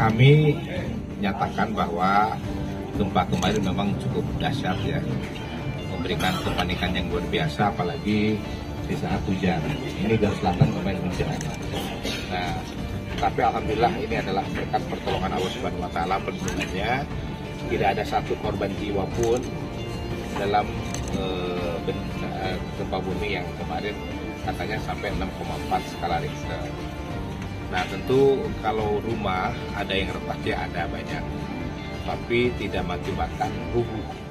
kami nyatakan bahwa gempa kemarin memang cukup dahsyat ya, memberikan kepanikan yang luar biasa, apalagi di saat hujan. Ini dari selatan kemarin hujan. Nah, tapi alhamdulillah ini adalah berkat pertolongan Allah Subhanahu Wa Taala. Tidak ada satu korban jiwa pun dalam eh, eh, gempa bumi yang kemarin katanya sampai 6,4 skala Richter. Nah tentu kalau rumah ada yang retak ya ada banyak, tapi tidak mengakibatkan rubuh